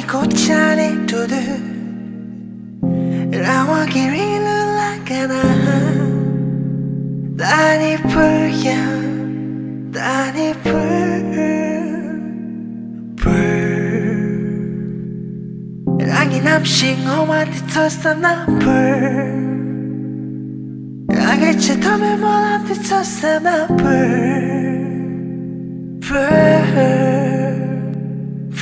きこちゃれとるラワギリルラカナダニプーヤダニプープーラギナプシンゴマティトスタナプーラゲチェトメモラティトスタナプー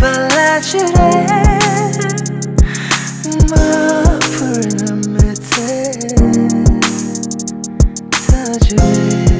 발라주래 마플 너 밑에 타주래